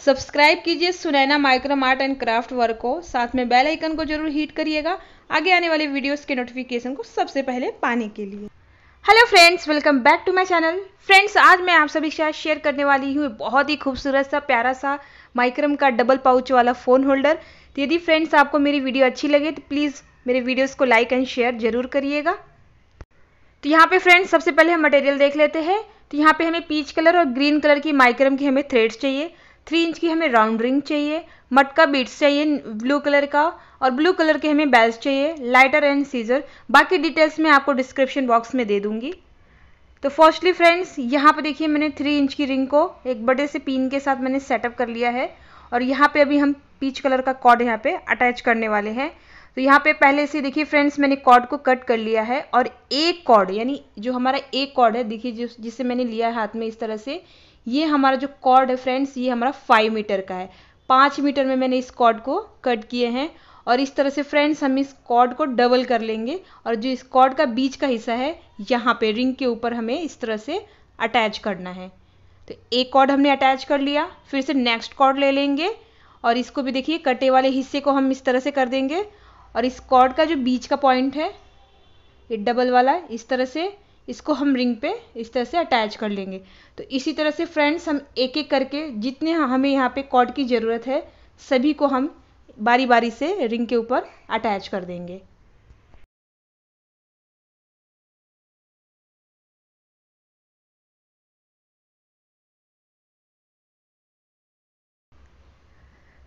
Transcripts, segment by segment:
Subscribe कीजिए Sunaina macrame art and craft work को। साथ में बेल आइकन को ज़रूर हिट करिएगा। आगे आने वाले वीडियोस के नोटिफिकेशन को सबसे पहले पाने के लिए। Hello friends welcome back to my channel friends आज मैं आप सभी साथ शेयर करने वाली हूँ बहुत ही खूबसूरत सा, प्यारा सा माइक्रम का डबल पाउच वाला फ़ोन होल्डर तो यदि फ्रेंड्स आपको मेरी वीडियो अच्छी लगे तो प्लीज़ मेरे वीडियोस को लाइक एंड शेयर ज़रूर करिएगा। तो यहाँ पे फ्रेंड्स सबसे पहले हम मटेरियल देख लेते हैं। तो यहाँ पे हमें पीच कलर और ग्रीन कलर की माइक्रम की हमें थ्रेड्स चाहिए। थ्री इंच की हमें राउंड रिंग चाहिए, मटका बीट्स चाहिए ब्लू कलर का, और ब्लू कलर के हमें बेल्स चाहिए लाइटर एंड सीजर बाकी डिटेल्स मैं आपको डिस्क्रिप्शन बॉक्स में दे दूँगी। तो फर्स्टली फ्रेंड्स यहाँ पे देखिए मैंने थ्री इंच की रिंग को एक बड़े से पिन के साथ मैंने सेटअप कर लिया है, और यहाँ पे अभी हम पीच कलर का कॉर्ड यहाँ पे अटैच करने वाले हैं। तो यहाँ पे पहले से देखिए फ्रेंड्स मैंने कॉर्ड को कट कर लिया है, और एक कॉर्ड यानी जो हमारा एक कॉर्ड है, देखिए जिस, जिसे मैंने लिया है हाथ में इस तरह से ये हमारा जो कॉर्ड है फ्रेंड्स ये हमारा फाइव मीटर का है। पाँच मीटर में मैंने इस कॉर्ड को कट किए हैं और इस तरह से फ्रेंड्स हम इस कॉर्ड को डबल कर लेंगे और जो इस कॉर्ड का बीच का हिस्सा है, यहाँ पे रिंग के ऊपर हमें इस तरह से अटैच करना है। तो एक कॉर्ड हमने अटैच कर लिया, फिर से नेक्स्ट कॉर्ड ले लेंगे और इसको भी देखिए, कटे वाले हिस्से को हम इस तरह से कर देंगे और इस कॉर्ड का जो बीच का पॉइंट है, ये डबल वाला, इस तरह से इसको हम रिंग पे इस तरह से अटैच कर लेंगे। तो इसी तरह से फ्रेंड्स हम एक एक करके जितने हमें यहाँ पे कॉर्ड की ज़रूरत है, सभी को हम बारी बारी से रिंग के ऊपर अटैच कर देंगे।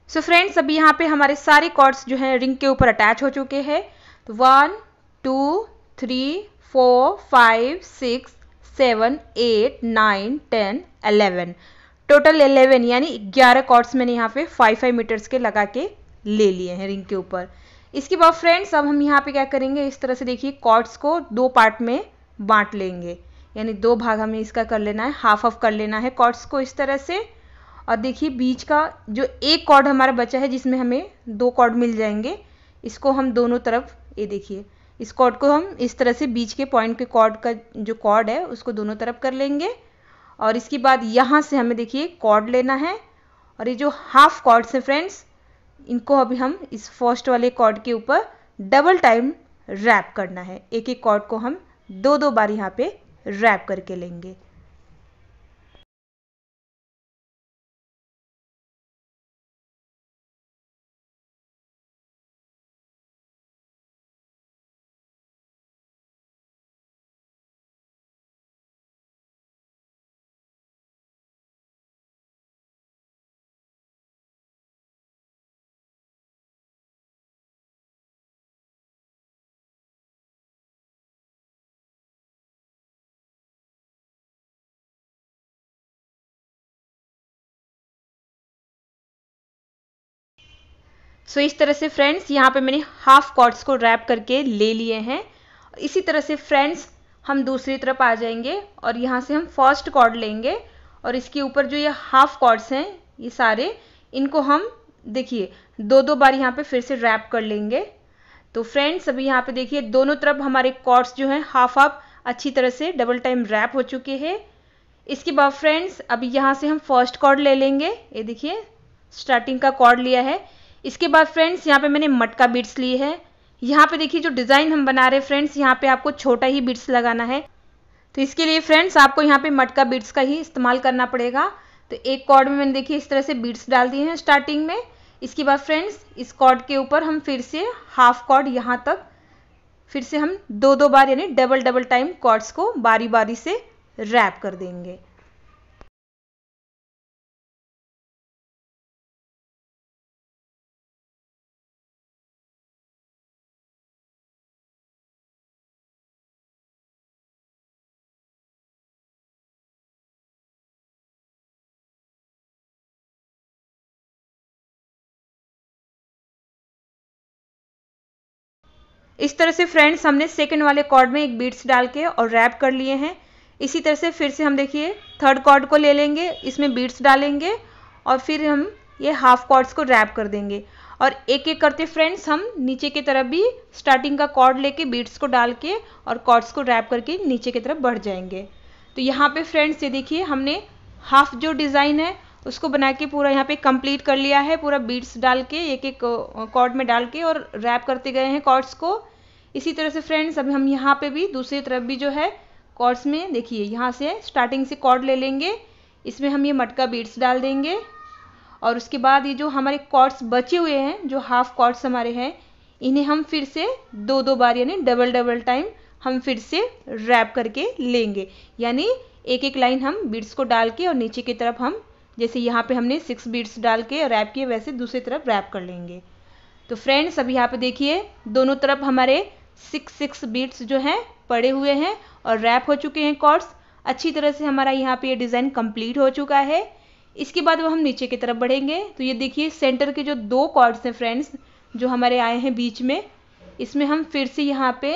सो so फ्रेंड्स अभी यहाँ पे हमारे सारे कॉर्ड्स जो हैं रिंग के ऊपर अटैच हो चुके हैं। तो one two three four five six seven eight nine ten eleven total eleven यानी ग्यारह कॉर्ड्स मैंने यहाँ पे फाइव फाइव मीटर्स के लगा के ले लिए हैं रिंग के ऊपर। इसके बाद फ्रेंड्स अब हम यहाँ पे क्या करेंगे? इस तरह से देखिए कॉर्ड्स को दो पार्ट में बांट लेंगे। यानी दो भाग हमें इसका कर लेना है हाफ़ ऑफ़ कर लेना है कॉर्ड्स को इस तरह से। और देखिए, बीच का जो एक कॉर्ड हमारा बचा है, जिसमें हमें दो कॉर्ड मिल जाएँगे, इसको हम दोनों तरफ़, ये देखिए इस कॉर्ड को हम इस तरह से बीच के पॉइंट के कॉर्ड का जो कॉर्ड है, उसको दोनों तरफ़ कर लेंगे। और इसके बाद यहाँ से हमें देखिए कॉर्ड लेना है। और ये जो हाफ़ कॉर्ड्स हैं फ्रेंड्स इनको अभी हम इस फ़र्स्ट वाले कॉर्ड के ऊपर डबल टाइम रैप करना है। एक एक कॉर्ड को हम दो दो बार यहाँ पे रैप करके लेंगे। सो so, इस तरह से फ्रेंड्स यहाँ पे मैंने हाफ़ कॉर्ड्स को रैप करके ले लिए हैं। इसी तरह से फ्रेंड्स हम दूसरी तरफ़ आ जाएँगे और यहाँ से हम फ़र्स्ट कॉर्ड लेंगे और इसके ऊपर जो ये हाफ़ कॉर्ड्स हैं ये सारे इनको हम देखिए दो दो बार यहाँ पे फिर से रैप कर लेंगे। तो फ्रेंड्स अभी यहाँ पे देखिए दोनों तरफ़ हमारे कॉर्ड्स जो हैं हाफ़ हाफ़ अच्छी तरह से डबल टाइम रैप हो चुके हैं। इसके बाद फ्रेंड्स अभी यहाँ से हम फ़र्स्ट कॉर्ड ले लेंगे। ये देखिए स्टार्टिंग का कॉर्ड लिया है। इसके बाद फ्रेंड्स यहाँ पे मैंने मटका बीट्स लिए है। यहाँ पे देखिए जो डिज़ाइन हम बना रहे हैं फ्रेंड्स यहाँ पे आपको छोटा ही बीट्स लगाना है। तो इसके लिए फ्रेंड्स आपको यहाँ पे मटका बीट्स का ही इस्तेमाल करना पड़ेगा। तो एक कॉर्ड में मैंने देखिए इस तरह से बीट्स डाल दिए हैं स्टार्टिंग में। इसके बाद फ्रेंड्स इस कॉर्ड के ऊपर हम फिर से हाफ़ कॉर्ड यहाँ तक, फिर से हम दो दो बार यानी डबल डबल टाइम कॉर्ड्स को बारी बारी से रैप कर देंगे। इस तरह से फ्रेंड्स हमने सेकेंड वाले कॉर्ड में एक बीट्स डाल के और रैप कर लिए हैं। इसी तरह से फिर से हम देखिए थर्ड कॉर्ड को ले लेंगे, इसमें बीट्स डालेंगे और फिर हम ये हाफ़ कॉर्ड्स को रैप कर देंगे। और एक एक करते फ्रेंड्स हम नीचे की तरफ़ भी स्टार्टिंग का कॉर्ड लेके बीट्स को डाल के और कॉर्ड्स को रैप करके नीचे की तरफ़ बढ़ जाएँगे। तो यहाँ पे फ्रेंड्स ये देखिए, हमने हाफ़ जो डिज़ाइन है उसको बना के पूरा यहाँ पे कंप्लीट कर लिया है, पूरा बीट्स डाल के, एक एक कॉर्ड में डाल के और रैप करते गए हैं कॉर्ड्स को। इसी तरह से फ्रेंड्स अभी हम यहाँ पे भी, दूसरी तरफ़ भी जो है कॉर्ड्स में, देखिए, यहाँ से स्टार्टिंग से कॉर्ड ले लेंगे। इसमें हम ये मटका बीट्स डाल देंगे और उसके बाद ये जो हमारे कॉर्ड्स बचे हुए हैं, जो हाफ़ कॉर्ड्स हमारे हैं, इन्हें हम फिर से दो दो बार, यानी डबल डबल टाइम हम फिर से रैप करके लेंगे। यानी एक एक लाइन हम बीड्स को डाल के और नीचे की तरफ़ हम जैसे यहाँ पे हमने सिक्स बीट्स डाल के रैप किए, वैसे दूसरी तरफ़ रैप कर लेंगे। तो फ्रेंड्स अभी यहाँ पे देखिए, दोनों तरफ़ हमारे सिक्स सिक्स बीट्स जो हैं, पड़े हुए हैं और रैप हो चुके हैं कॉर्ड्स अच्छी तरह से हमारा यहाँ पे ये डिज़ाइन कंप्लीट हो चुका है। इसके बाद वो हम नीचे की तरफ़ बढ़ेंगे। तो ये देखिए सेंटर के जो दो कॉर्ड्स हैं फ्रेंड्स जो हमारे आए हैं बीच में, इसमें हम फिर से यहाँ पे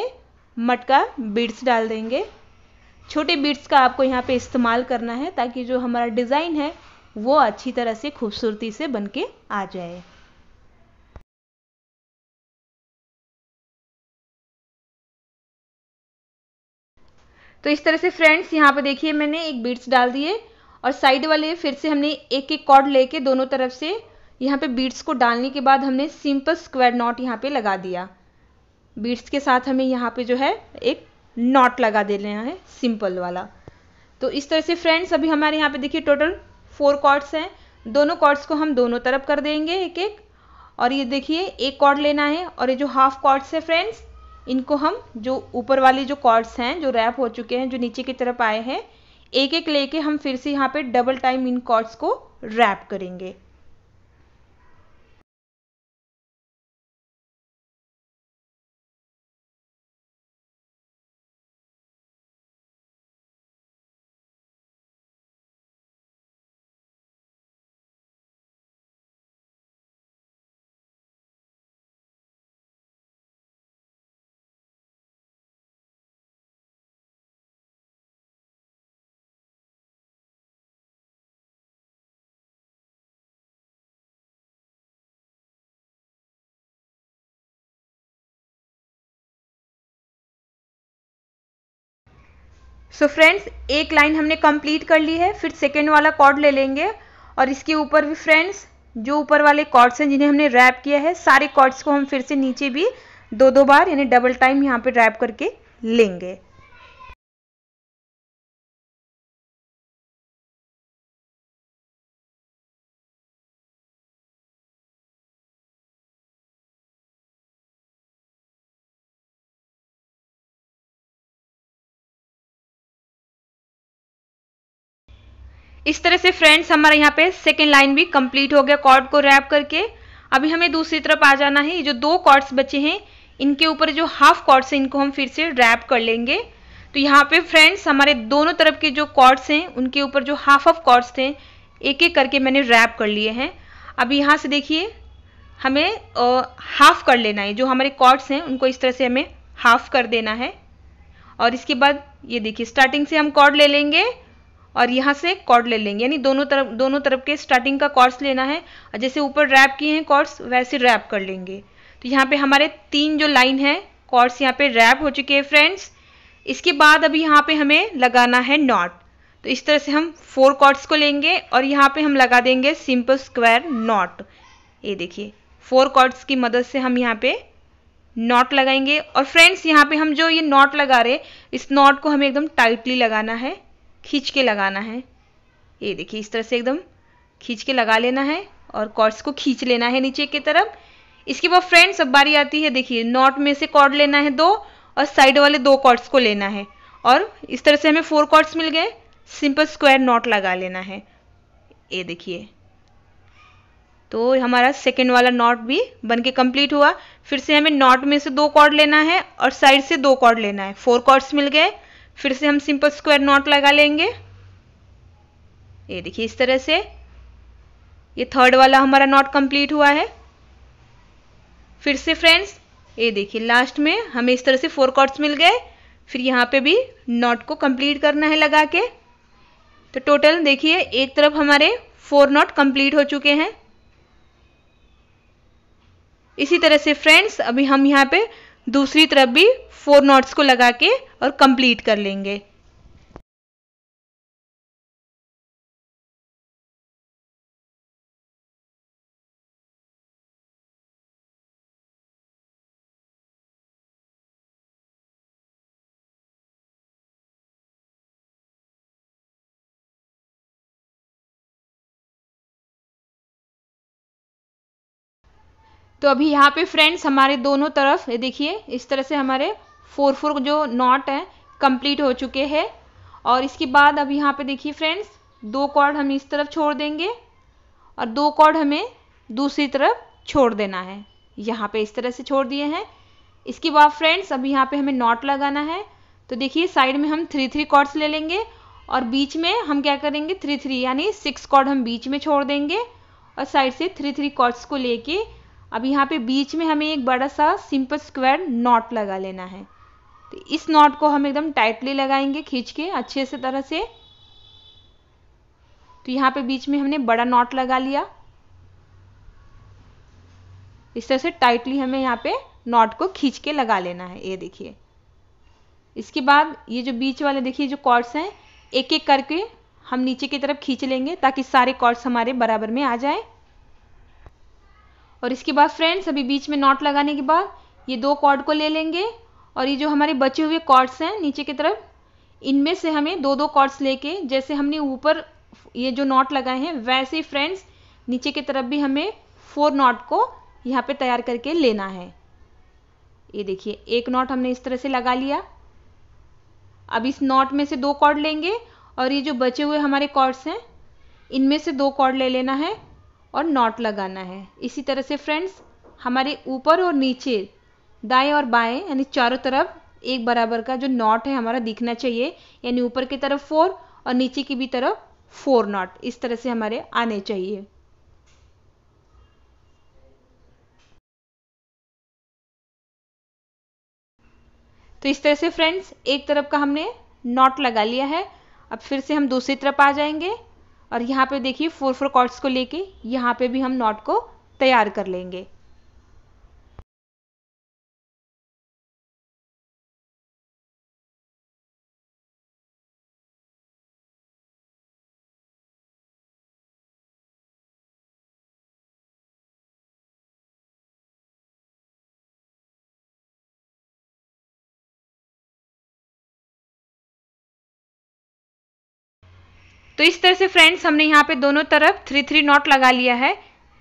मटका बीड्स डाल देंगे। छोटे बीड्स का आपको यहाँ पे इस्तेमाल करना है ताकि जो हमारा डिज़ाइन है वो अच्छी तरह से खूबसूरती से बन के आ जाए। तो इस तरह से फ्रेंड्स यहाँ पे देखिए मैंने एक बीट्स डाल दिए और साइड वाले फिर से हमने एक एक कॉर्ड लेके दोनों तरफ़ से यहाँ पे बीट्स को डालने के बाद हमने सिंपल स्क्वायर नॉट यहाँ पे लगा दिया। बीड्स के साथ हमें यहाँ पे जो है एक नॉट लगा देना है सिंपल वाला। तो इस तरह से फ्रेंड्स अभी हमारे यहाँ पे देखिए टोटल फोर कॉर्ड्स हैं। दोनों कॉर्ड्स को हम दोनों तरफ़ कर देंगे एक एक। और ये देखिए, एक कॉर्ड लेना है और ये जो हाफ़ कॉर्ड्स है फ्रेंड्स, इनको हम जो ऊपर वाले जो कॉर्ड्स हैं, जो रैप हो चुके हैं, जो नीचे की तरफ़ आए हैं, एक एक लेके हम फिर से यहाँ पे डबल टाइम इन कॉर्ड्स को रैप करेंगे। सो so फ्रेंड्स एक लाइन हमने कंप्लीट कर ली है, फिर सेकेंड वाला कॉर्ड ले लेंगे। और इसके ऊपर भी फ्रेंड्स जो ऊपर वाले कॉर्ड्स हैं जिन्हें हमने रैप किया है, सारे कॉर्ड्स को हम फिर से नीचे भी दो दो बार, यानी डबल टाइम यहाँ पे रैप करके लेंगे। इस तरह से फ्रेंड्स हमारा यहाँ पे सेकेंड लाइन भी कंप्लीट हो गया कॉर्ड को रैप करके। अभी हमें दूसरी तरफ़ आ जाना है। ये जो दो कॉर्ड्स बचे हैं, इनके ऊपर जो हाफ़ कॉर्ड्स हैं, इनको हम फिर से रैप कर लेंगे। तो यहाँ पे फ्रेंड्स हमारे दोनों तरफ़ के जो कॉर्ड्स हैं, उनके ऊपर जो हाफ़ ऑफ़ कॉर्ड्स थे एक एक करके मैंने रैप कर लिए हैं। अब यहाँ से देखिए, हमें हाफ़ कर लेना है। जो हमारे कॉर्ड्स हैं, उनको इस तरह से हमें हाफ़ कर देना है। और इसके बाद, ये देखिए स्टार्टिंग से हम कॉर्ड ले लेंगे। और यहाँ से कॉर्ड ले लेंगे। यानी दोनों तरफ़ दोनों तरफ़ के स्टार्टिंग का कॉर्ड्स लेना है। और जैसे ऊपर रैप किए हैं कॉर्ड्स वैसे रैप कर लेंगे। तो यहाँ पे हमारे तीन जो लाइन है कॉर्ड्स यहाँ पे रैप हो चुके हैं फ्रेंड्स इसके बाद अभी यहाँ पे हमें लगाना है नॉट तो इस तरह से हम फोर कॉर्ड्स को लेंगे और यहाँ पे हम लगा देंगे सिंपल स्क्वायर नॉट ये देखिए फोर कॉर्ड्स की मदद से हम यहाँ पे नॉट लगाएँगे। और फ्रेंड्स यहाँ पे हम जो ये नॉट लगा रहे इस नॉट को हमें एकदम टाइटली लगाना है। खींच के लगाना है। ये देखिए, इस तरह से एकदम खींच के लगा लेना है और कॉर्ड्स को खींच लेना है नीचे की तरफ़। इसके बाद फ्रेंड्स अब बारी आती है, देखिए नॉट में से कॉर्ड लेना है दो और साइड वाले दो कॉर्ड्स को लेना है। और इस तरह से हमें फोर कॉर्ड्स मिल गए सिंपल स्क्वायर नॉट लगा लेना है। ये देखिए तो हमारा सेकेंड वाला नॉट भी बन के कंप्लीट हुआ। फिर से हमें नॉट में से दो कॉर्ड लेना है और साइड से दो कॉर्ड लेना है। फोर कॉर्ड्स मिल गए फिर से हम सिंपल स्क्वायर नॉट लगा लेंगे। ये देखिए इस तरह से। ये थर्ड वाला हमारा नॉट कंप्लीट हुआ है। फिर से फ्रेंड्स ये देखिए लास्ट में हमें इस तरह से फोर कॉर्ड्स मिल गए। फिर यहाँ पे भी नॉट को कंप्लीट करना है लगा के। तो टोटल देखिए एक तरफ़ हमारे फोर नॉट कंप्लीट हो चुके हैं। इसी तरह से फ्रेंड्स अभी हम यहाँ पे दूसरी तरफ़ भी फोर नॉट्स को लगा के और कंप्लीट कर लेंगे। तो अभी यहाँ पे फ्रेंड्स हमारे दोनों तरफ़, ये देखिए, इस तरह से हमारे फोर फोर जो नॉट है कंप्लीट हो चुके हैं। और इसके बाद अब यहाँ पे देखिए फ्रेंड्स दो कॉर्ड हम इस तरफ़ छोड़ देंगे और दो कॉर्ड हमें दूसरी तरफ़ छोड़ देना है। यहाँ पे इस तरह से छोड़ दिए हैं। इसके बाद फ्रेंड्स अब यहाँ पे हमें नॉट लगाना है। तो देखिए साइड में हम थ्री थ्री कॉर्ड्स ले लेंगे और बीच में हम क्या करेंगे थ्री थ्री यानी सिक्स कॉर्ड हम बीच में छोड़ देंगे और साइड से थ्री थ्री कॉर्ड्स को लेके अब यहाँ पे बीच में हमें एक बड़ा सा सिंपल स्क्वायर नॉट लगा लेना है। इस नॉट को हम एकदम टाइटली लगाएँगे खींच के, अच्छे से तरह से। तो यहाँ पे बीच में हमने बड़ा नॉट लगा लिया। इस तरह से टाइटली हमें यहाँ पे नॉट को खींच के लगा लेना है, ये देखिए। इसके बाद ये जो बीच वाले, देखिए जो कॉर्ड्स हैं एक एक करके हम नीचे की तरफ़ खींच लेंगे ताकि सारे कॉर्ड्स हमारे बराबर में आ जाए। और इसके बाद फ्रेंड्स अभी बीच में नॉट लगाने के बाद ये दो कॉर्ड को ले लेंगे। और ये जो हमारे बचे हुए कॉर्ड्स हैं, नीचे की तरफ़, इनमें से हमें दो दो कॉर्ड्स लेके, जैसे हमने ऊपर ये जो नॉट लगाए हैं, वैसे फ्रेंड्स नीचे की तरफ़ भी हमें फोर नॉट को यहाँ पे तैयार करके लेना है। ये देखिए, एक नॉट हमने इस तरह से लगा लिया। अब इस नॉट में से दो कॉर्ड लेंगे, और ये जो बचे हुए हमारे कॉर्ड्स हैं, इनमें से दो कॉर्ड ले लेना है और नॉट लगाना है। इसी तरह से फ्रेंड्स हमारे ऊपर और नीचे दाएँ और बाएँ, यानी चारों तरफ़ एक बराबर का जो नॉट है हमारा दिखना चाहिए, यानी ऊपर की तरफ़ फोर और नीचे की भी तरफ़ फोर नॉट। इस तरह से हमारे आने चाहिए। तो इस तरह से फ्रेंड्स एक तरफ़ का हमने नॉट लगा लिया है। अब फिर से हम दूसरी तरफ़ आ जाएँगे और यहाँ पे देखिए फोर फोर कॉर्ड्स को लेके यहाँ पे भी हम नॉट को तैयार कर लेंगे। तो इस तरह से फ्रेंड्स हमने यहाँ पे दोनों तरफ़ थ्री थ्री नॉट लगा लिया है।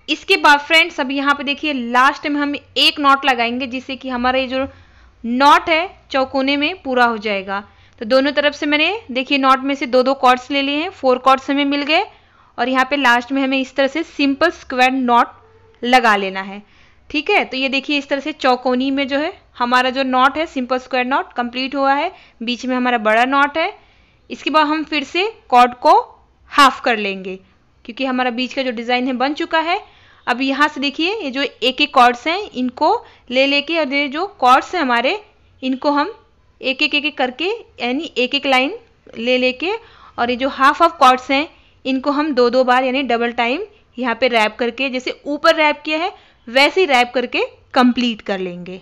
इसके बाद फ्रेंड्स अभी यहाँ पे देखिए लास्ट में हम एक नॉट लगाएँगे जिससे कि हमारा ये जो नॉट है चौकोने में पूरा हो जाएगा। तो दोनों तरफ़ से मैंने देखिए नॉट में से दो दो कॉर्ड्स ले लिए हैं फोर कॉर्ड्स हमें मिल गए और यहाँ पे लास्ट में हमें इस तरह से सिंपल स्क्वायर नॉट लगा लेना है। ठीक है? तो ये देखिए इस तरह से चौकोनी में जो है, हमारा जो नॉट है सिंपल स्क्वायर नॉट कंप्लीट हुआ है। बीच में हमारा बड़ा नॉट है। इसके बाद हम फिर से कॉर्ड को हाफ़ कर लेंगे, क्योंकि हमारा बीच का जो डिज़ाइन है बन चुका है। अब यहाँ से देखिए, ये जो एक एक कॉर्ड्स हैं, इनको ले लेके और ये जो कॉर्ड्स हैं हमारे, इनको हम एक एक एक एक करके, यानी एक एक लाइन ले लेके और ये जो हाफ़ ऑफ़ कॉर्ड्स हैं, इनको हम दो दो बार, यानी डबल टाइम यहाँ पे रैप करके, जैसे ऊपर रैप किया है, वैसे ही रैप करके कंप्लीट कर लेंगे।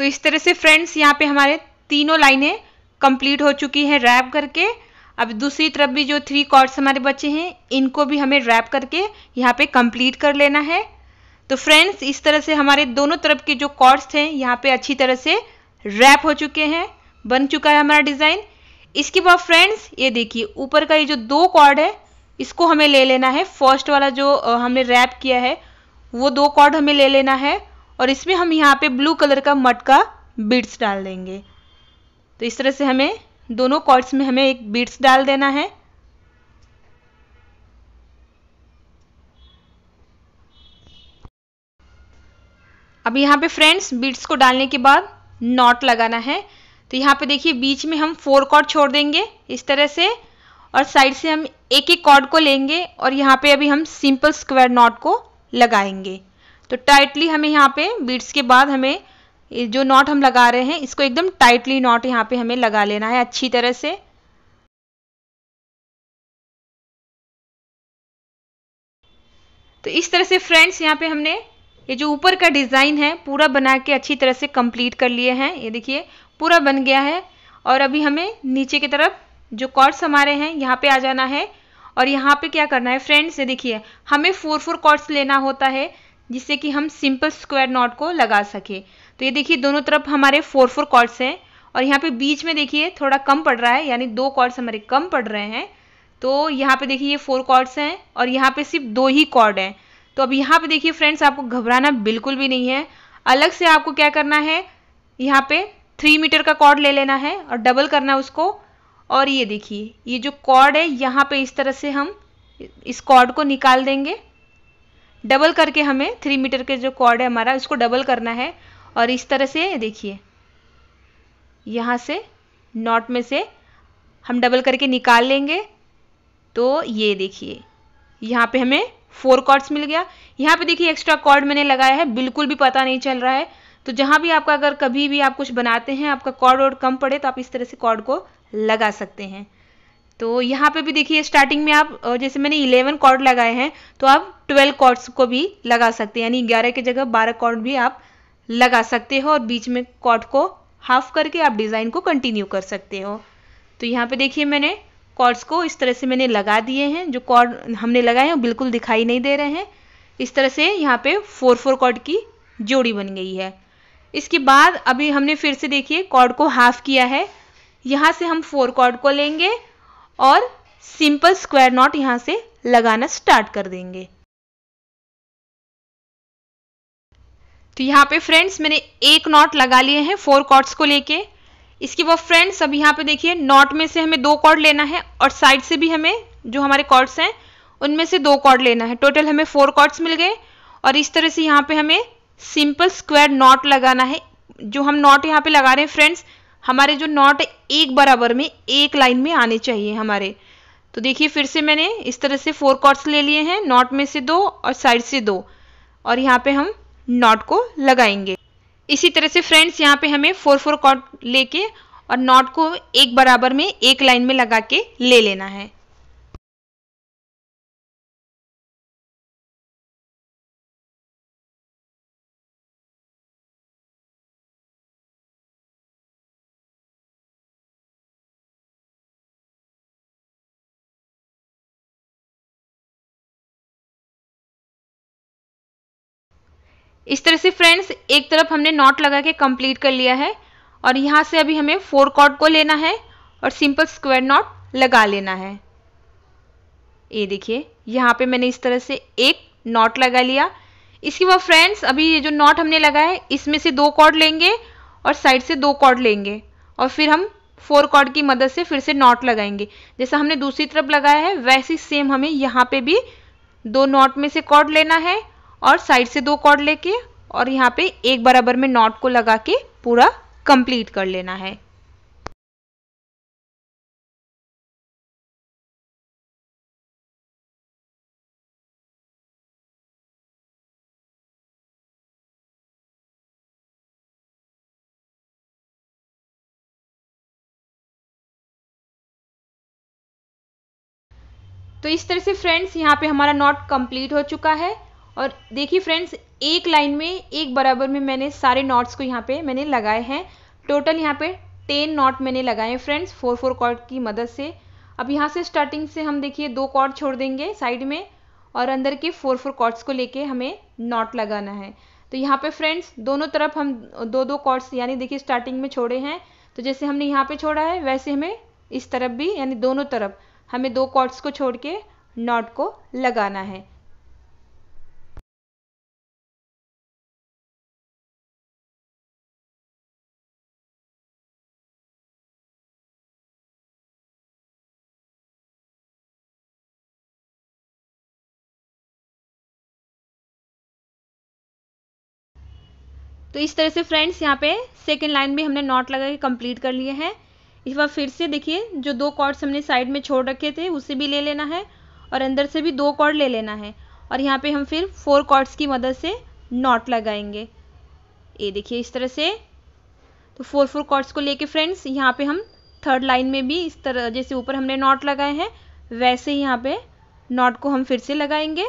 तो इस तरह से फ्रेंड्स यहाँ पे हमारे तीनों लाइनें कंप्लीट हो चुकी हैं रैप करके। अब दूसरी तरफ़ भी जो थ्री कॉर्ड्स हमारे बचे हैं, इनको भी हमें रैप करके यहाँ पे कंप्लीट कर लेना है। तो फ्रेंड्स इस तरह से हमारे दोनों तरफ़ के जो कॉर्ड्स थे यहाँ पे अच्छी तरह से रैप हो चुके हैं। बन चुका है हमारा डिज़ाइन इसके बाद फ्रेंड्स ये देखिए, ऊपर का ये जो दो कॉर्ड है, इसको हमें ले लेना है। फ़र्स्ट वाला जो हमने रैप किया है, वो दो कॉर्ड हमें ले लेना है। और इसमें हम यहाँ पे ब्लू कलर का मट का बीड्स डाल देंगे। तो इस तरह से हमें दोनों कॉर्ड्स में हमें एक बीड्स डाल देना है। अब यहाँ पे फ्रेंड्स बीड्स को डालने के बाद नॉट लगाना है। तो यहाँ पे देखिए, बीच में हम फोर कॉर्ड छोड़ देंगे इस तरह से और साइड से हम एक एक कॉर्ड को लेंगे और यहाँ पे अभी हम सिंपल स्क्वायर नॉट को लगाएँगे। तो टाइटली हमें यहाँ पे बीट्स के बाद हमें जो नॉट हम लगा रहे हैं, इसको एकदम टाइटली नॉट यहाँ पे हमें लगा लेना है अच्छी तरह से। तो इस तरह से फ्रेंड्स यहाँ पे हमने ये जो ऊपर का डिज़ाइन है, पूरा बना के अच्छी तरह से कंप्लीट कर लिए हैं। ये देखिए, पूरा बन गया है। और अभी हमें नीचे की तरफ़ जो कॉर्ड्स हमारे हैं, यहाँ पे आ जाना है। और यहाँ पे क्या करना है फ्रेंड्स ये देखिए, हमें फोर फोर कॉर्ड्स लेना होता है। जिससे कि हम सिंपल स्क्वायर नॉट को लगा सके। तो ये देखिए, दोनों तरफ़ हमारे फोर फोर कॉर्ड्स हैं और यहाँ पे बीच में देखिए, थोड़ा कम पड़ रहा है, यानी दो कॉर्ड्स हमारे कम पड़ रहे हैं। तो यहाँ पे देखिए, ये फोर कॉर्ड्स हैं और यहाँ पे सिर्फ़ दो ही कॉर्ड हैं। तो अब यहाँ पे देखिए फ्रेंड्स आपको घबराना बिल्कुल भी नहीं है। अलग से आपको क्या करना है, यहाँ पे थ्री मीटर का कॉर्ड ले लेना है और डबल करना है उसको। और ये देखिए, ये जो कॉर्ड है, यहाँ पे इस तरह से हम इस कॉर्ड को निकाल देंगे। डबल करके हमें थ्री मीटर के जो कॉर्ड है हमारा, इसको डबल करना है। और इस तरह से देखिए, यहाँ से नॉट में से हम डबल करके निकाल लेंगे। तो ये देखिए, यहाँ पे हमें फोर कॉर्ड्स मिल गया। यहाँ पे देखिए एक्स्ट्रा कॉर्ड मैंने लगाया है, बिल्कुल भी पता नहीं चल रहा है। तो जहाँ भी आपका, अगर कभी भी आप कुछ बनाते हैं, आपका कॉर्ड और कम पड़े तो आप इस तरह से कॉर्ड को लगा सकते हैं। तो यहाँ पे भी देखिए स्टार्टिंग में आप जैसे मैंने इलेवन कॉर्ड लगाए हैं तो आप ट्वेल्व कॉर्ड्स को भी लगा सकते हैं। यानी ग्यारह की जगह बारह कॉर्ड भी आप लगा सकते हो और बीच में कॉर्ड को हाफ़ करके आप डिज़ाइन को कंटिन्यू कर सकते हो। तो यहाँ पे देखिए मैंने कॉर्ड्स को इस तरह से मैंने लगा दिए हैं। जो कॉर्ड हमने लगाए हैं वो बिल्कुल दिखाई नहीं दे रहे हैं। इस तरह से यहाँ पे फोर फोर कॉर्ड की जोड़ी बन गई है। इसके बाद अभी हमने फिर से देखिए कॉर्ड को हाफ़ किया है। यहाँ से हम फोर कॉर्ड को लेंगे। और सिंपल स्क्वायर नॉट यहाँ से लगाना स्टार्ट कर देंगे। तो यहाँ पे फ्रेंड्स मैंने एक नॉट लगा लिए हैं फोर कॉर्ड्स को लेके। इसके बाद फ्रेंड्स अब यहाँ पे देखिए नॉट में से हमें दो कॉर्ड लेना है और साइड से भी हमें जो हमारे कॉर्ड्स हैं, उनमें से दो कॉर्ड लेना है। टोटल हमें फोर कॉर्ड्स मिल गए और इस तरह से यहाँ पे हमें सिंपल स्क्वायर नॉट लगाना है। जो हम नॉट यहाँ पे लगा रहे हैं फ्रेंड्स हमारे जो नॉट एक बराबर में एक लाइन में आने चाहिए हमारे। तो देखिए, फिर से मैंने इस तरह से फोर कॉर्ड्स ले लिए हैं, नॉट में से दो और साइड से दो। और यहाँ पे हम नॉट को लगाएँगे। इसी तरह से फ्रेंड्स यहाँ पे हमें फोर फोर कॉर्ड लेके और नॉट को एक बराबर में एक लाइन में लगा के ले लेना है। इस तरह से फ्रेंड्स एक तरफ़ हमने नॉट लगा के कंप्लीट कर लिया है और यहाँ से अभी हमें फोर कॉर्ड को लेना है और सिंपल स्क्वायर नॉट लगा लेना है। ये देखिए, यहाँ पे मैंने इस तरह से एक नॉट लगा लिया। इसके बाद फ्रेंड्स अभी ये जो नॉट हमने लगाया है, इसमें से दो कॉर्ड लेंगे और साइड से दो कॉर्ड लेंगे और फिर हम फोर कॉर्ड की मदद से फिर से नॉट लगाएँगे। जैसा हमने दूसरी तरफ़ लगाया है, वैसे सेम हमें यहाँ पे भी दो नॉट में से कॉर्ड लेना है। और साइड से दो कॉर्ड लेके और यहाँ पे एक बराबर में नॉट को लगा के पूरा कंप्लीट कर लेना है। तो इस तरह से फ्रेंड्स, यहाँ पे हमारा नॉट कंप्लीट हो चुका है। और देखिए फ्रेंड्स एक लाइन में, एक बराबर में मैंने सारे नॉट्स को यहाँ पे मैंने लगाए हैं। टोटल यहाँ पे टेन नॉट मैंने लगाए हैं फ्रेंड्स फोर फोर कॉर्ड की मदद से। अब यहाँ से स्टार्टिंग से हम देखिए दो कॉर्ड छोड़ देंगे साइड में और अंदर के फोर फोर कॉर्ड्स को लेके हमें नॉट लगाना है। तो यहाँ पे फ्रेंड्स दोनों तरफ़ हम दो दो कॉर्ड्स यानी देखिए स्टार्टिंग में छोड़े हैं। तो जैसे हमने यहाँ पे छोड़ा है, वैसे हमें इस तरफ़ भी यानी दोनों तरफ़ हमें दो कॉर्ड्स को छोड़ के नॉट को लगाना है। तो इस तरह से फ्रेंड्स यहाँ पे सेकेंड लाइन भी हमने नॉट लगा के कंप्लीट कर लिए हैं। इस बार फिर से देखिए, जो दो कॉर्ड्स हमने साइड में छोड़ रखे थे, उसे भी ले लेना है और अंदर से भी दो कॉर्ड ले लेना है। और यहाँ पे हम फिर फोर कॉर्ड्स की मदद से नॉट लगाएँगे। ये देखिए, इस तरह से तो फोर फोर कॉर्ड्स को लेके फ्रेंड्स यहाँ पे हम थर्ड लाइन में भी इस तरह, जैसे ऊपर हमने नॉट लगाए हैं, वैसे ही यहाँ पे नॉट को हम फिर से लगाएँगे।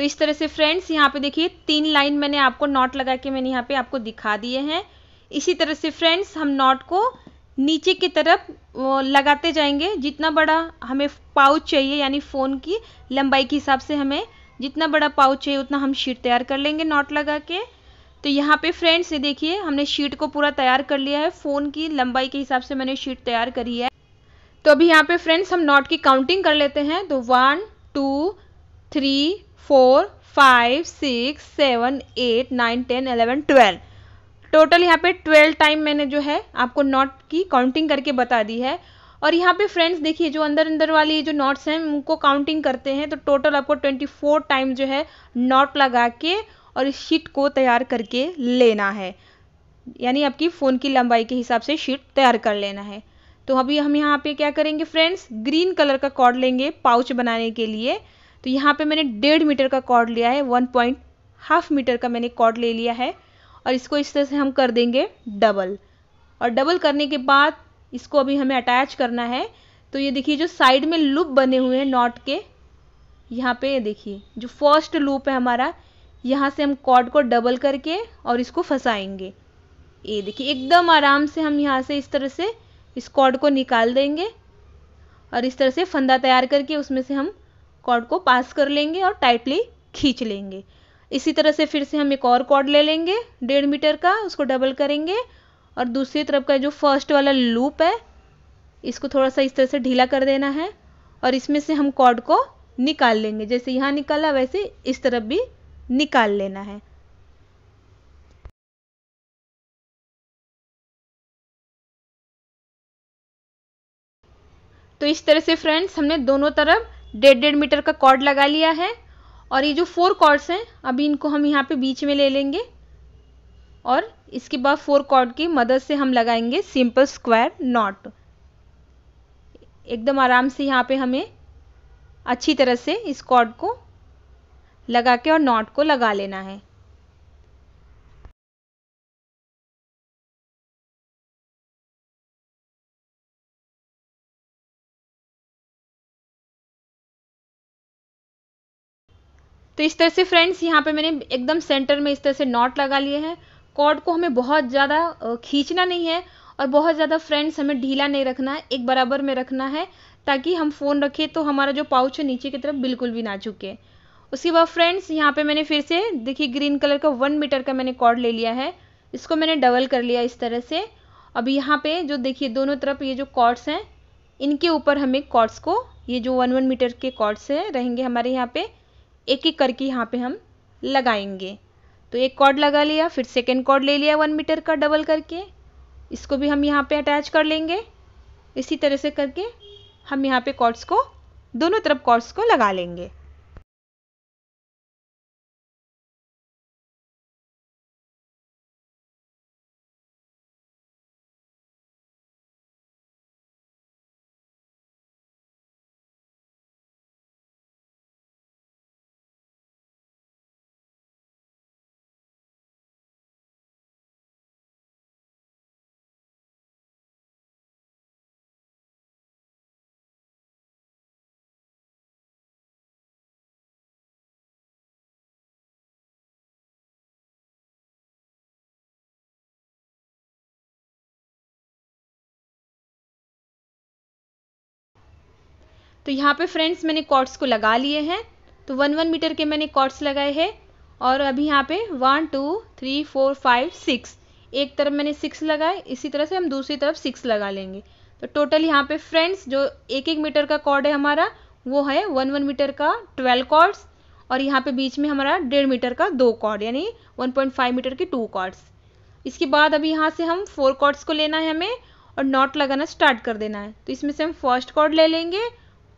तो इस तरह से फ्रेंड्स यहाँ पे देखिए, तीन लाइन मैंने आपको नॉट लगा के मैंने यहाँ पे आपको दिखा दिए हैं। इसी तरह से फ्रेंड्स हम नॉट को नीचे की तरफ़ लगाते जाएँगे। जितना बड़ा हमें पाउच चाहिए, यानी फ़ोन की लंबाई के हिसाब से हमें जितना बड़ा पाउच चाहिए, उतना हम शीट तैयार कर लेंगे नॉट लगा के। तो यहाँ पे फ्रेंड्स ये देखिए, हमने शीट को पूरा तैयार कर लिया है। फ़ोन की लंबाई के हिसाब से मैंने शीट तैयार करी है। तो अभी यहाँ पे फ्रेंड्स हम नॉट की काउंटिंग कर लेते हैं। तो one two three four five six seven eight nine ten eleven twelve total यहाँ पे ट्वेल्व टाइम मैंने जो है आपको नॉट की काउंटिंग करके बता दी है। और यहाँ पे फ्रेंड्स देखिए, जो अंदर अंदर वाली जो नॉट्स हैं, उनको काउंटिंग करते हैं तो टोटल आपको ट्वेंटी फोर टाइम जो है नॉट लगा के और इस शीट को तैयार करके लेना है। यानी आपकी फ़ोन की लंबाई के हिसाब से शीट तैयार कर लेना है। तो अभी हम यहाँ पे क्या करेंगे फ्रेंड्स ग्रीन कलर का कॉर्ड लेंगे पाउच बनाने के लिए। तो यहाँ पे मैंने डेढ़ मीटर का कॉर्ड लिया है, वन पॉइंट हाफ़ मीटर का मैंने कॉर्ड ले लिया है और इसको इस तरह से हम कर देंगे डबल। और डबल करने के बाद इसको अभी हमें अटैच करना है। तो ये देखिए, जो साइड में लूप बने हुए हैं नॉट के, यहाँ पे देखिए, जो फ़र्स्ट लूप है हमारा, यहाँ से हम कॉर्ड को डबल करके और इसको फंसाएँगे। ये देखिए, एकदम आराम से हम यहाँ से इस तरह से इस कॉर्ड को निकाल देंगे और इस तरह से फंदा तैयार करके उसमें से हम कॉर्ड को पास कर लेंगे और टाइटली खींच लेंगे। इसी तरह से फिर से हम एक और कॉर्ड ले लेंगे, डेढ़ मीटर का, उसको डबल करेंगे और दूसरी तरफ़ का जो फ़र्स्ट वाला लूप है, इसको थोड़ा सा इस तरह से ढीला कर देना है और इसमें से हम कॉर्ड को निकाल लेंगे। जैसे यहाँ निकाला, वैसे इस तरफ़ भी निकाल लेना है। तो इस तरह से फ्रेंड्स, हमने दोनों तरफ़ डेढ़ डेढ़ मीटर का कॉर्ड लगा लिया है और ये जो फोर कॉर्ड्स हैं, अभी इनको हम यहाँ पे बीच में ले लेंगे और इसके बाद फोर कॉर्ड की मदद से हम लगाएँगे सिंपल स्क्वायर नॉट। एकदम आराम से यहाँ पे हमें अच्छी तरह से इस कॉर्ड को लगा के और नॉट को लगा लेना है। तो इस तरह से फ्रेंड्स यहाँ पे मैंने एकदम सेंटर में इस तरह से नॉट लगा लिए हैं। कॉर्ड को हमें बहुत ज़्यादा खींचना नहीं है और बहुत ज़्यादा फ्रेंड्स हमें ढीला नहीं रखना है, एक बराबर में रखना है, ताकि हम फ़ोन रखें तो हमारा जो पाउच है नीचे की तरफ़ बिल्कुल भी ना झुके। उसके बाद फ्रेंड्स यहाँ पे मैंने फिर से, देखिए ग्रीन कलर का वन मीटर का मैंने कॉर्ड ले लिया है। इसको मैंने डबल कर लिया इस तरह से। अब यहाँ पे जो देखिए, दोनों तरफ़ ये जो कॉर्ड्स हैं, इनके ऊपर हमें कॉर्ड्स को, ये जो वन वन मीटर के कॉर्ड्स हैं, रहेंगे हमारे यहाँ पे। एक एक करके यहाँ पे हम लगाएँगे। तो एक कॉर्ड लगा लिया, फिर सेकेंड कॉर्ड ले लिया वन मीटर का डबल करके। इसको भी हम यहाँ पे अटैच कर लेंगे। इसी तरह से करके हम यहाँ पे कॉर्ड्स को, दोनों तरफ़ कॉर्ड्स को लगा लेंगे। तो यहाँ पे फ्रेंड्स मैंने कॉर्ड्स को लगा लिए हैं। तो वन वन मीटर के मैंने कॉर्ड्स लगाए हैं और अभी यहाँ पे one two three four five six एक तरफ़ मैंने सिक्स लगाए, इसी तरह से हम दूसरी तरफ़ सिक्स लगा लेंगे। तो टोटल यहाँ पे फ्रेंड्स जो एक एक मीटर का कॉर्ड है हमारा, वो है वन वन मीटर का ट्वेल्व कॉर्ड्स और यहाँ पे बीच में हमारा डेढ़ मीटर का दो कॉर्ड यानी वन पॉइंट फाइव मीटर के टू कॉर्ड्स इसके बाद अभी यहाँ से हम फोर कॉर्ड्स को लेना है हमें और नॉट लगाना स्टार्ट कर देना है। तो इसमें से हम फ़र्स्ट कॉर्ड ले लेंगे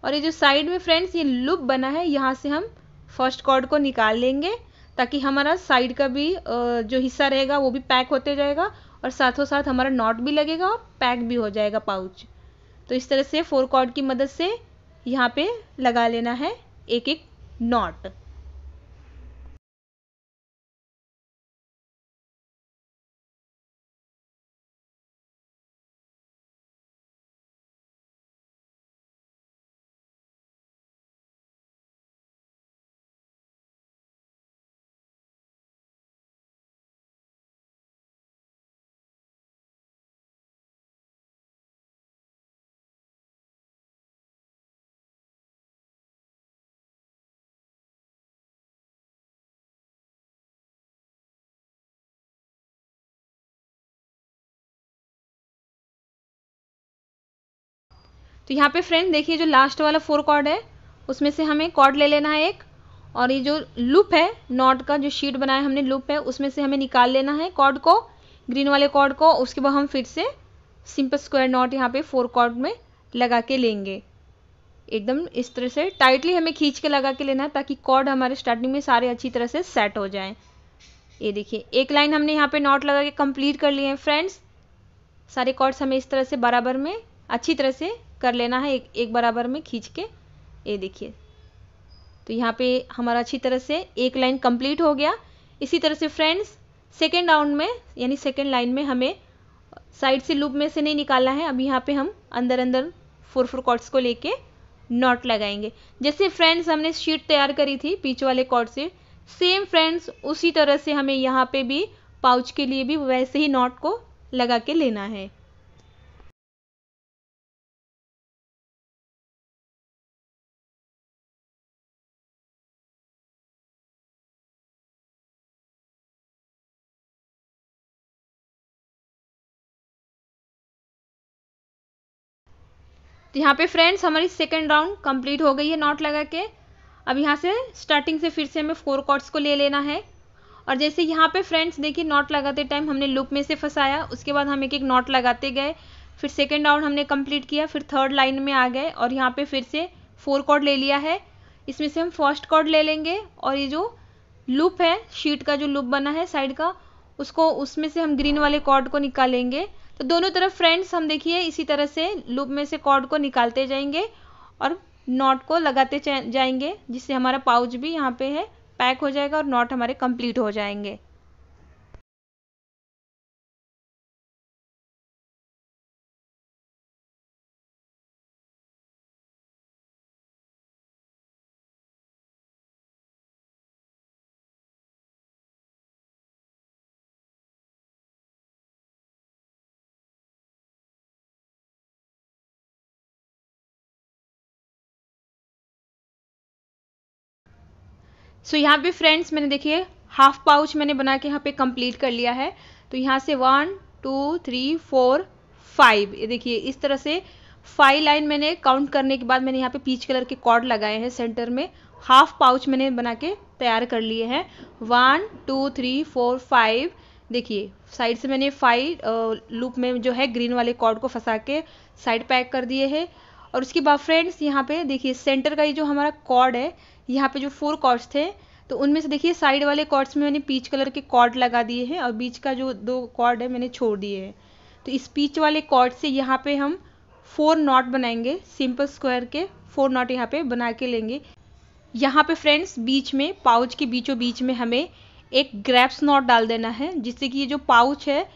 और ये जो साइड में फ्रेंड्स ये लूप बना है, यहाँ से हम फ़र्स्ट कॉर्ड को निकाल लेंगे, ताकि हमारा साइड का भी जो हिस्सा रहेगा, वो भी पैक होते जाएगा और साथों साथ हमारा नॉट भी लगेगा और पैक भी हो जाएगा पाउच तो इस तरह से फोर कॉर्ड की मदद से यहाँ पे लगा लेना है एक एक नॉट तो यहाँ पे फ्रेंड देखिए जो लास्ट वाला फोर कॉर्ड है, उसमें से हमें कॉर्ड ले लेना है एक। और ये जो लूप है नॉट का जो शीट बनाया हमने लूप है, उसमें से हमें निकाल लेना है कॉर्ड को ग्रीन वाले कॉर्ड को, उसके बाद हम फिर से सिंपल स्क्वायर नॉट यहाँ पे फोर कॉर्ड में लगा के लेंगे। एकदम इस तरह से टाइटली हमें खींच के लगा के लेना है, ताकि कॉर्ड हमारे स्टार्टिंग में सारे अच्छी तरह से सेट हो जाएँ। ये देखिए, एक लाइन हमने यहाँ पे नॉट लगा के कंप्लीट कर लिए हैं फ्रेंड्स सारे कॉर्ड्स हमें इस तरह से बराबर में अच्छी तरह से कर लेना है एक एक बराबर में खींच के। ये देखिए। तो यहाँ पे हमारा अच्छी तरह से एक लाइन कंप्लीट हो गया। इसी तरह से फ्रेंड्स सेकेंड राउंड में, यानी सेकेंड लाइन में हमें साइड से लूप में से नहीं निकालना है। अब यहाँ पे हम अंदर अंदर फोर फोर कॉर्ड्स को लेके नॉट लगाएँगे। जैसे फ्रेंड्स हमने शीट तैयार करी थी पीछे वाले कॉर्ड से सेम फ्रेंड्स उसी तरह से हमें यहाँ पे भी पाउच के लिए भी वैसे ही नॉट को लगा के लेना है। तो यहाँ पे फ्रेंड्स हमारी सेकेंड राउंड कंप्लीट हो गई है नॉट लगा के। अब यहाँ से स्टार्टिंग से फिर से हमें फोर कॉर्ड्स को ले लेना है। और जैसे यहाँ पे फ्रेंड्स देखिए नॉट लगाते टाइम हमने लूप में से फंसाया, उसके बाद हम एक एक नॉट लगाते गए। फिर सेकेंड राउंड हमने कंप्लीट किया, फिर थर्ड लाइन में आ गए और यहाँ पे फिर से फोर कॉर्ड ले लिया है। इसमें से हम फ़र्स्ट कॉर्ड ले लेंगे और ये जो लूप है शीट का जो लूप बना है साइड का, उसको, उसमें से हम ग्रीन वाले कॉर्ड को निकालेंगे। तो दोनों तरफ़ फ्रेंड्स हम देखिए, इसी तरह से लूप में से कॉर्ड को निकालते जाएँगे और नॉट को लगाते जाएँगे, जिससे हमारा पाउच भी यहाँ पे है पैक हो जाएगा और नॉट हमारे कंप्लीट हो जाएँगे। सो यहाँ पे फ्रेंड्स मैंने देखिए हाफ़ पाउच मैंने बना के यहाँ पे कंप्लीट कर लिया है। तो यहाँ से one two three four five ये देखिए, इस तरह से फाइव लाइन मैंने काउंट करने के बाद मैंने यहाँ पे पीच कलर के कॉर्ड लगाए हैं सेंटर में। हाफ़ पाउच मैंने बना के तैयार कर लिए हैं। One two three four five देखिए साइड से मैंने फाइव लूप में जो है ग्रीन वाले कॉर्ड को फंसा के साइड पैक कर दिए हैं। और उसके बाद फ्रेंड्स यहाँ पे देखिए सेंटर का ये जो हमारा कॉर्ड है यहाँ पे जो फोर कॉर्ड्स थे तो उनमें से देखिए साइड वाले कॉर्ड्स में मैंने पीच कलर के कॉर्ड लगा दिए हैं और बीच का जो दो कॉर्ड है मैंने छोड़ दिए हैं। तो इस पीच वाले कॉर्ड से यहाँ पे हम फोर नॉट बनाएँगे सिंपल स्क्वायर के फोर नॉट यहाँ पे बना के लेंगे। यहाँ पे फ्रेंड्स बीच में पाउच के बीचों बीच में हमें एक ग्रैप्स नॉट डाल देना है, जिससे कि ये जो पाउच है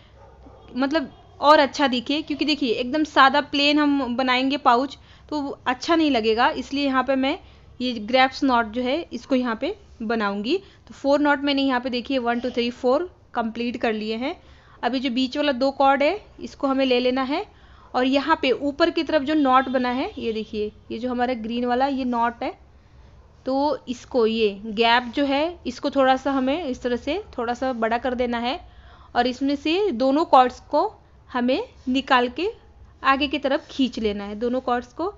मतलब और अच्छा दिखे, क्योंकि देखिए, एकदम सादा प्लेन हम बनाएँगे पाउच तो अच्छा नहीं लगेगा, इसलिए यहाँ पे मैं ये ग्रैप्स नॉट जो है, इसको यहाँ पे बनाऊँगी। तो फोर नॉट मैंने यहाँ पे देखिए one two three four complete कर लिए हैं। अभी जो बीच वाला दो कॉर्ड है, इसको हमें ले लेना है। और यहाँ पे ऊपर की तरफ़ जो नॉट बना है, ये देखिए, ये जो हमारा ग्रीन वाला, ये नॉट है। तो इसको, ये गैप जो है, इसको थोड़ा सा हमें इस तरह से थोड़ा सा बड़ा कर देना है। और इसमें से दोनों कॉर्ड्स को हमें निकाल के आगे की तरफ़ खींच लेना है। दोनों कॉर्ड्स को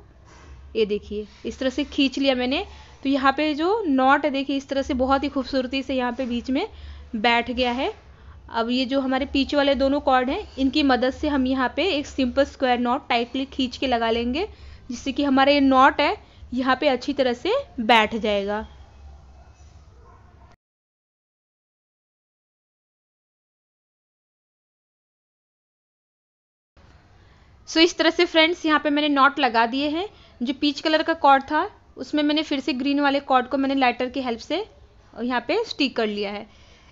ये देखिए इस तरह से खींच लिया मैंने। तो यहाँ पे जो नॉट है देखिए इस तरह से बहुत ही खूबसूरती से यहाँ पे बीच में बैठ गया है। अब ये जो हमारे पीछे वाले दोनों कॉर्ड हैं इनकी मदद से हम यहाँ पे एक सिंपल स्क्वायर नॉट टाइटली खींच के लगा लेंगे जिससे कि हमारा ये नॉट है यहाँ पे अच्छी तरह से बैठ जाएगा। सो so, इस तरह से फ्रेंड्स यहाँ पे मैंने नॉट लगा दिए हैं। जो पीच कलर का कॉर्ड था, उसमें मैंने फिर से ग्रीन वाले कॉर्ड को मैंने लाइटर की हेल्प से यहाँ पे स्टिक कर लिया है।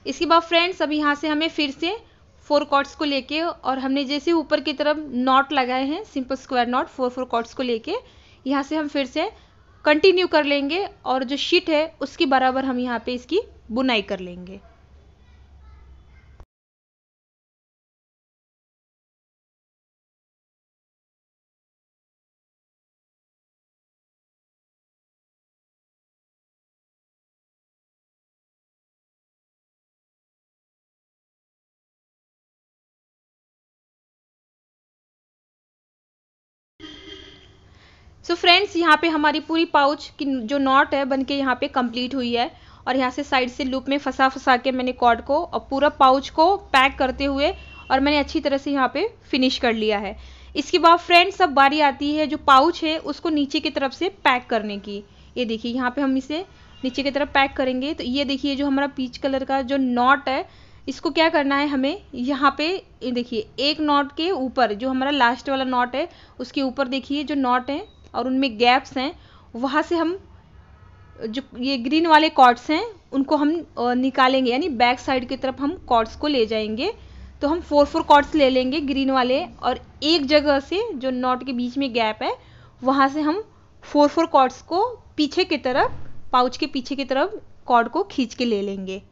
इसके बाद फ्रेंड्स, अब यहाँ से हमें फिर से फोर कॉर्ड्स को लेके और हमने जैसे ऊपर की तरफ़ नॉट लगाए हैं, simple square knot, four four cords को लेके, यहाँ से हम फिर से कंटिन्यू कर लेंगे और जो शीट है, उसके बराबर हम यहाँ पे इसकी बुनाई कर लेंगे। सो फ्रेंड्स यहाँ पे हमारी पूरी पाउच की जो नॉट है बन के यहाँ पे कंप्लीट हुई है और यहाँ से साइड से लूप में फंसा फंसा के मैंने कॉर्ड को और पूरा पाउच को पैक करते हुए और मैंने अच्छी तरह से यहाँ पे फिनिश कर लिया है। इसके बाद फ्रेंड्स अब बारी आती है जो पाउच है उसको नीचे की तरफ़ से पैक करने की। ये देखिए, यहाँ पे हम इसे नीचे की तरफ़ पैक करेंगे। तो ये देखिए, जो हमारा पीच कलर का जो नॉट है, इसको क्या करना है हमें? यहाँ पे देखिए, एक नॉट के ऊपर, जो हमारा लास्ट वाला नॉट है, उसके ऊपर देखिए, जो नॉट है और उनमें गैप्स हैं, वहाँ से हम, जो ये ग्रीन वाले कॉर्ड्स हैं, उनको हम निकालेंगे, यानी बैक साइड की तरफ़ हम कॉर्ड्स को ले जाएँगे। तो हम फोर फोर कॉर्ड्स ले लेंगे ग्रीन वाले, और एक जगह से जो नॉट के बीच में गैप है, वहाँ से हम फोर फोर कॉर्ड्स को पीछे की तरफ़ पाउच के पीछे की तरफ़ कॉर्ड को खींच के ले लेंगे।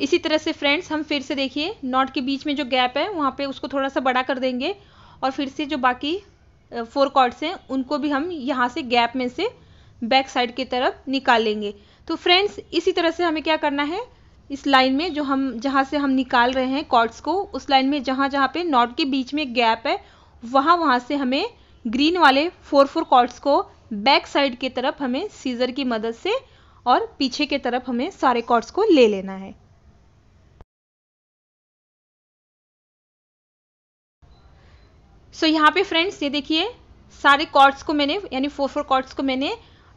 इसी तरह से फ्रेंड्स हम फिर से देखिए नॉट के बीच में जो गैप है, वहाँ पे उसको थोड़ा सा बड़ा कर देंगे और फिर से जो बाकी फोर कॉर्ड्स हैं, उनको भी हम यहाँ से गैप में से बैक साइड की तरफ़ निकाल लेंगे। तो फ्रेंड्स इसी तरह से हमें क्या करना है? इस लाइन में जो हम, जहाँ से हम निकाल रहे हैं कॉर्ड्स को, उस लाइन में जहाँ जहाँ पे नॉट के बीच में गैप है, वहाँ वहाँ से हमें ग्रीन वाले फोर फोर कॉर्ड्स को बैक साइड की तरफ़ हमें सीजर की मदद से और पीछे की तरफ़ हमें सारे कॉर्ड्स को ले लेना है। सो so, यहाँ पे फ्रेंड्स ये देखिए सारे कॉर्ड्स को मैंने यानी फोर फोर कॉर्ड्स को मैंने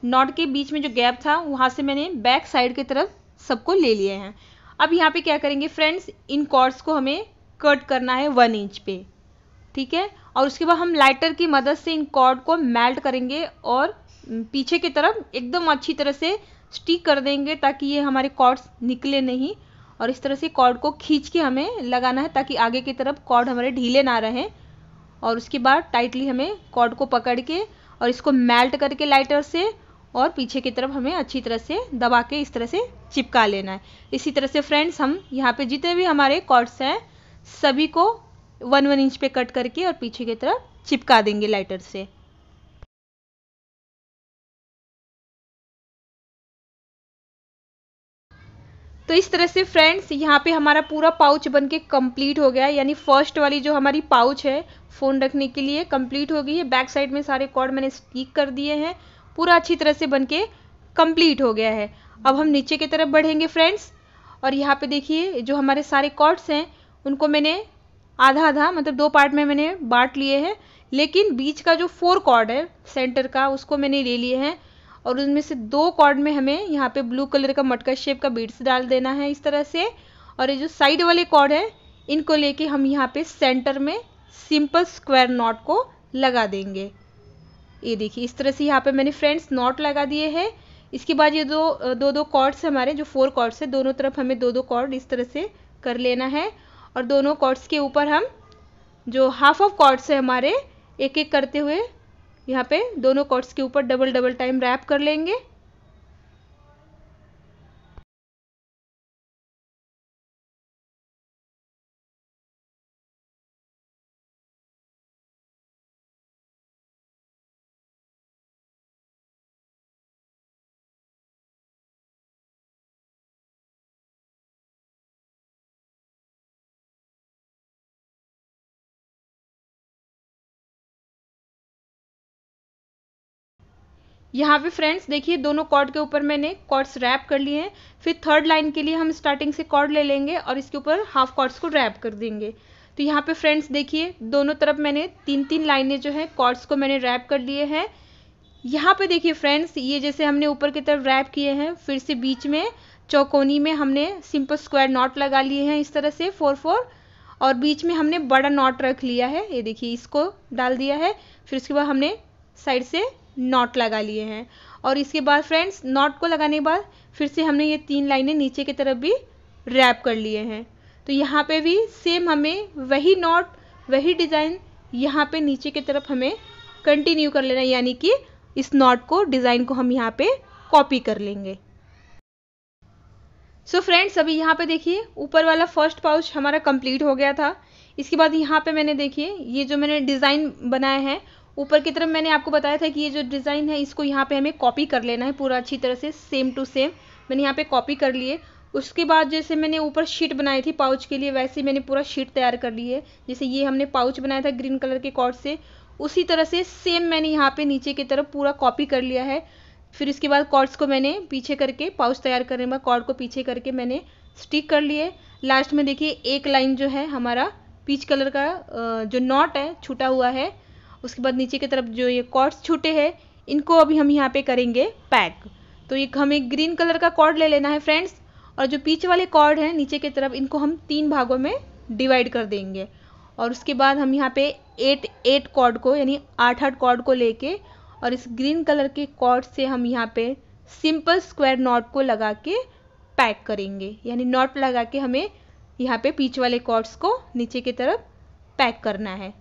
नॉट के बीच में जो गैप था वहाँ से मैंने बैक साइड की तरफ़ सबको ले लिए हैं। अब यहाँ पे क्या करेंगे फ्रेंड्स इन कॉर्ड्स को हमें कट करना है वन इंच पे ठीक है? और उसके बाद हम लाइटर की मदद से इन कॉर्ड को मेल्ट करेंगे और पीछे की तरफ़ एकदम अच्छी तरह से स्टिक कर देंगे ताकि ये हमारे कॉर्ड्स निकले नहीं। और इस तरह से कॉर्ड को खींच के हमें लगाना है ताकि आगे की तरफ़ कॉर्ड हमारे ढीले ना रहें। और उसके बाद टाइटली हमें कॉर्ड को पकड़ के और इसको मेल्ट करके लाइटर से और पीछे की तरफ़ हमें अच्छी तरह से दबा के इस तरह से चिपका लेना है। इसी तरह से फ्रेंड्स हम यहाँ पे जितने भी हमारे कॉर्ड्स हैं, सभी को वन वन इंच पे कट करके और पीछे की तरफ़ चिपका देंगे लाइटर से। तो इस तरह से फ्रेंड्स यहाँ पे हमारा पूरा पाउच बन के कंप्लीट हो गया यानी फ़र्स्ट वाली जो हमारी पाउच है फ़ोन रखने के लिए कंप्लीट हो गई है। बैक साइड में सारे कॉर्ड मैंने स्टिक कर दिए हैं। पूरा अच्छी तरह से बन के कंप्लीट हो गया है। अब हम नीचे की तरफ़ बढ़ेंगे फ्रेंड्स और यहाँ पे देखिए, जो हमारे सारे कॉर्ड्स हैं, उनको मैंने आधा आधा मतलब दो पार्ट में मैंने बांट लिए हैं। लेकिन बीच का जो फोर कॉर्ड है सेंटर का, उसको मैंने ले लिए हैं। और उनमें से दो कॉर्ड में हमें यहाँ पे ब्लू कलर का मटका शेप का बीड्स डाल देना है इस तरह से। और ये जो साइड वाले कॉर्ड है, इनको लेके हम यहाँ पे सेंटर में सिंपल स्क्वायर नॉट को लगा देंगे। ये देखिए, इस तरह से यहाँ पे मैंने फ्रेंड्स नॉट लगा दिए हैं। इसके बाद ये दो दो दो कॉर्ड्स हमारे, जो फोर कॉर्ड्स है, दोनों तरफ़ हमें दो दो कॉर्ड इस तरह से कर लेना है। और दोनों कॉर्ड्स के ऊपर हम जो हाफ़ ऑफ़ कॉर्ड्स है हमारे एक एक करते हुए यहाँ पे दोनों कॉर्ड्स के ऊपर डबल डबल टाइम रैप कर लेंगे। यहाँ पे फ्रेंड्स देखिए, दोनों कॉर्ड के ऊपर मैंने कॉर्ड्स रैप कर लिए हैं। फिर थर्ड लाइन के लिए हम स्टार्टिंग से कॉर्ड ले लेंगे और इसके ऊपर हाफ़ कॉर्ड्स को रैप कर देंगे। तो यहाँ पे फ्रेंड्स देखिए, दोनों तरफ़ मैंने तीन तीन लाइनें जो है कॉर्ड्स को मैंने रैप कर लिए हैं। यहाँ पे देखिए फ्रेंड्स ये जैसे हमने ऊपर की तरफ़ रैप किए हैं, फिर से बीच में चौकोनी में हमने सिंपल स्क्वायर नॉट लगा लिए हैं इस तरह से फोर फोर और बीच में हमने बड़ा नॉट रख लिया है। ये देखिए, इसको डाल दिया है। फिर उसके बाद हमने साइड से नॉट लगा लिए हैं। और इसके बाद फ्रेंड्स, नॉट को लगाने के बाद फिर से हमने ये तीन लाइनें नीचे की तरफ़ भी रैप कर लिए हैं। तो यहाँ पे भी सेम हमें वही नॉट, वही डिज़ाइन यहाँ पे नीचे की तरफ़ हमें कंटिन्यू कर लेना यानी कि इस नॉट को, डिज़ाइन को हम यहाँ पे कॉपी कर लेंगे। सो so फ्रेंड्स, अभी यहाँ पे देखिए, ऊपर वाला फ़र्स्ट पाउच हमारा कंप्लीट हो गया था। इसके बाद यहाँ पे मैंने देखिए, ये जो मैंने डिज़ाइन बनाए हैं ऊपर की तरफ़ मैंने आपको बताया था कि ये जो डिज़ाइन है, इसको यहाँ पे हमें कॉपी कर लेना है पूरा अच्छी तरह से सेम टू सेम मैंने यहाँ पे कॉपी कर लिए उसके बाद जैसे मैंने ऊपर शीट बनाई थी पाउच के लिए, वैसे मैंने पूरा शीट तैयार कर ली है। जैसे ये हमने पाउच बनाया था ग्रीन कलर के कॉर्ड से, उसी तरह से सेम मैंने यहाँ पे नीचे की तरफ़ पूरा कॉपी कर लिया है। फिर इसके बाद कॉर्ड्स को मैंने पीछे करके पाउच तैयार करने के बाद कॉर्ड को पीछे करके मैंने स्टिक कर लिए। लास्ट में देखिए, एक लाइन जो है हमारा पीच कलर का जो नॉट है, छूटा हुआ है। उसके बाद नीचे की तरफ़ जो ये कॉर्ड्स छूटे हैं, इनको अभी हम यहाँ पे करेंगे पैक तो एक हमें ग्रीन कलर का कॉर्ड ले लेना है फ्रेंड्स और जो पीच वाले कॉर्ड हैं, नीचे की तरफ़, इनको हम तीन भागों में डिवाइड कर देंगे. और उसके बाद हम यहाँ पे एट एट कॉर्ड को, यानी आठ आठ कॉर्ड को लेके और इस ग्रीन कलर के कॉर्ड से हम यहाँ पे सिंपल स्क्वायर नॉट को लगा के पैक करेंगे. यानी नॉट लगा के हमें यहाँ पे पीच वाले कॉर्ड्स को नीचे की तरफ़ पैक करना है.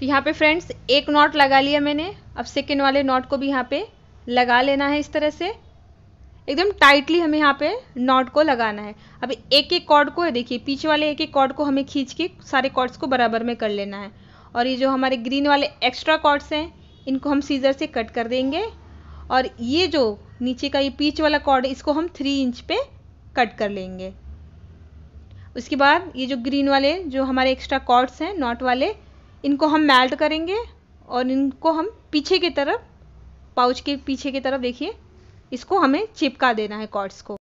तो यहाँ पे फ्रेंड्स एक नॉट लगा लिया मैंने। अब सेकेंड वाले नॉट को भी यहाँ पे लगा लेना है इस तरह से। एकदम टाइटली हमें यहाँ पे नॉट को लगाना है। अब एक एक कॉर्ड को देखिए, पीछे वाले एक एक कॉर्ड को हमें खींच के सारे कॉर्ड्स को बराबर में कर लेना है। और ये जो हमारे ग्रीन वाले एक्स्ट्रा कॉर्ड्स हैं, इनको हम सीजर से कट कर देंगे। और ये जो नीचे का ये पीच वाला कॉर्ड इसको हम थ्री इंच पे कट कर लेंगे। उसके बाद ये जो ग्रीन वाले, जो हमारे एक्स्ट्रा कॉर्ड्स हैं नॉट वाले इनको हम मेल्ट करेंगे और इनको हम पीछे की तरफ़ पाउच के पीछे की तरफ़ देखिए, इसको हमें चिपका देना है कॉर्ड्स को।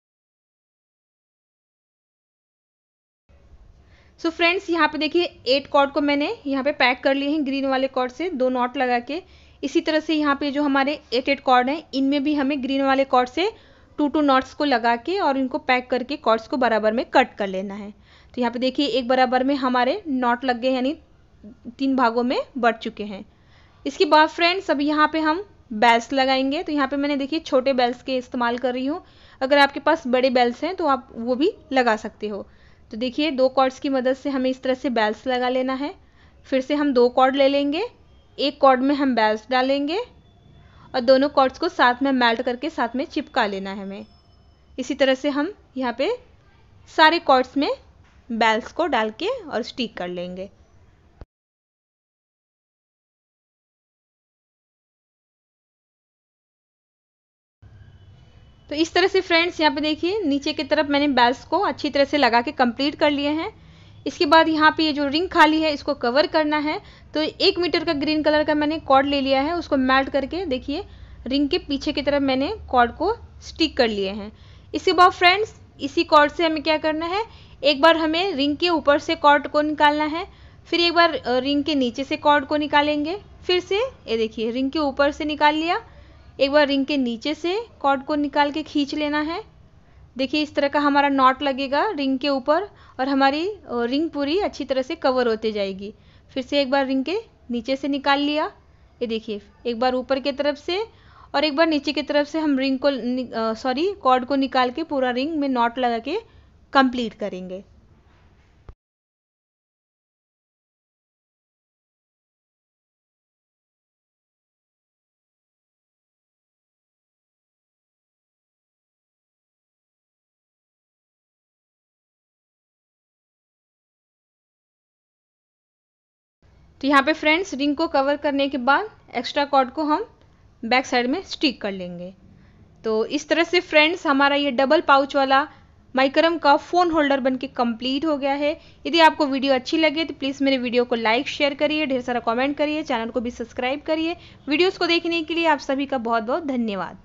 सो फ्रेंड्स यहाँ पे देखिए एट कॉर्ड को मैंने यहाँ पे पैक कर लिए हैं ग्रीन वाले कॉर्ड से, दो नॉट लगा के। इसी तरह से यहाँ पे जो हमारे एट एट कॉर्ड हैं, इनमें भी हमें ग्रीन वाले कॉर्ड से टू टू नॉट्स को लगा के और इनको पैक करके कॉर्ड्स को बराबर में कट कर लेना है। तो यहाँ पे देखिए एक बराबर में हमारे नॉट लग गए यानी तीन भागों में बढ़ चुके हैं। इसके बाद फ्रेंड्स अब यहाँ पे हम बेल्स लगाएँगे। तो यहाँ पे मैंने देखिए छोटे बेल्स के इस्तेमाल कर रही हूँ। अगर आपके पास बड़े बेल्स हैं तो आप वो भी लगा सकते हो। तो देखिए, दो कॉर्ड्स की मदद से हमें इस तरह से बेल्स लगा लेना है। फिर से हम दो कॉर्ड ले लेंगे। एक कॉर्ड में हम बेल्स डालेंगे और दोनों कॉर्ड्स को साथ में मेल्ट करके साथ में चिपका लेना है हमें। इसी तरह से हम यहाँ पे सारे कॉर्ड्स में बेल्स को डाल के और स्टिक कर लेंगे। तो इस तरह से फ्रेंड्स यहाँ पे देखिए, नीचे की तरफ़ मैंने बेल्स को अच्छी तरह से लगा के कंप्लीट कर लिए हैं। इसके बाद यहाँ पे ये जो रिंग खाली है, इसको कवर करना है। तो एक मीटर का ग्रीन कलर का मैंने कॉर्ड ले लिया है, उसको मेल्ट करके देखिए रिंग के पीछे की तरफ़ मैंने कॉर्ड को स्टिक कर लिए हैं। इसके बाद फ्रेंड्स इसी कॉर्ड से हमें क्या करना है? एक बार हमें रिंग के ऊपर से कॉर्ड को निकालना है। फिर एक बार रिंग के नीचे से कॉर्ड को निकालेंगे। फिर से, ये देखिए रिंग के ऊपर से निकाल लिया। एक बार रिंग के नीचे से कॉर्ड को निकाल के खींच लेना है। देखिए, इस तरह का हमारा नॉट लगेगा रिंग के ऊपर और हमारी रिंग पूरी अच्छी तरह से कवर होते जाएगी। फिर से एक बार रिंग के नीचे से निकाल लिया। ये देखिए, एक बार ऊपर की तरफ़ से और एक बार नीचे की तरफ़ से हम रिंग को सॉरी, कॉर्ड को निकाल के पूरा रिंग में नॉट लगा के कंप्लीट करेंगे। तो यहाँ पे फ्रेंड्स रिंग को कवर करने के बाद एक्स्ट्रा कॉर्ड को हम बैक साइड में स्टिक कर लेंगे। तो इस तरह से फ्रेंड्स हमारा ये डबल पाउच वाला माइक्रम का फ़ोन होल्डर बन के कंप्लीट हो गया है। यदि आपको वीडियो अच्छी लगे तो प्लीज़ मेरे वीडियो को लाइक शेयर करिए, ढेर सारा कमेंट करिए चैनल को भी सब्सक्राइब करिए। वीडियोस को देखने के लिए आप सभी का बहुत बहुत धन्यवाद।